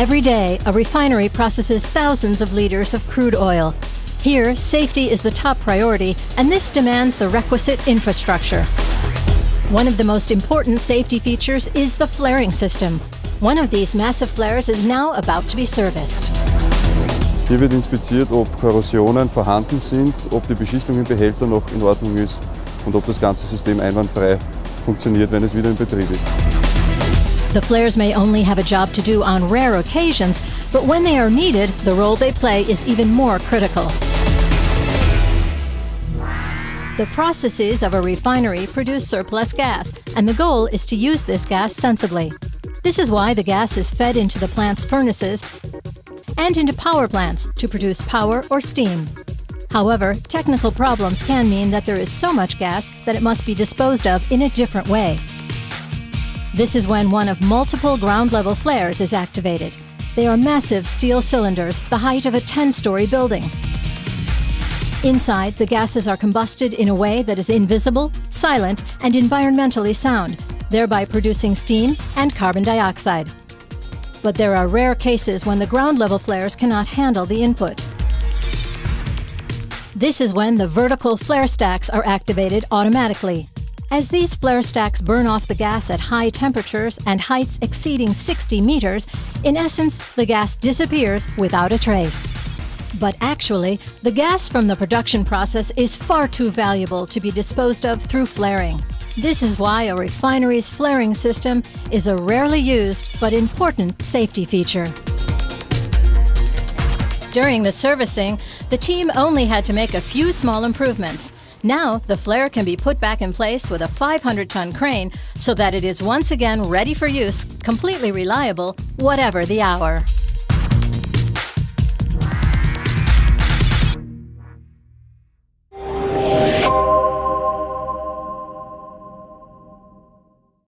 Every day, a refinery processes thousands of liters of crude oil. Here, safety is the top priority, and this demands the requisite infrastructure. One of the most important safety features is the flaring system. One of these massive flares is now about to be serviced. Hier wird inspiziert, ob Korrosionen vorhanden sind, ob die Beschichtung im Behälter noch in Ordnung ist und ob das ganze System einwandfrei funktioniert, wenn es wieder in Betrieb ist. The flares may only have a job to do on rare occasions, but when they are needed, the role they play is even more critical. The processes of a refinery produce surplus gas, and the goal is to use this gas sensibly. This is why the gas is fed into the plant's furnaces and into power plants to produce power or steam. However, technical problems can mean that there is so much gas that it must be disposed of in a different way. This is when one of multiple ground level flares is activated. They are massive steel cylinders, the height of a 10 story building. Inside, the gases are combusted in a way that is invisible, silent, and environmentally sound, thereby producing steam and carbon dioxide. But there are rare cases when the ground level flares cannot handle the input. This is when the vertical flare stacks are activated automatically. As these flare stacks burn off the gas at high temperatures and heights exceeding 60 meters, in essence, the gas disappears without a trace. But actually, the gas from the production process is far too valuable to be disposed of through flaring. This is why a refinery's flaring system is a rarely used but important safety feature. During the servicing, the team only had to make a few small improvements. Now, the flare can be put back in place with a 500 ton crane so that it is once again ready for use, completely reliable, whatever the hour.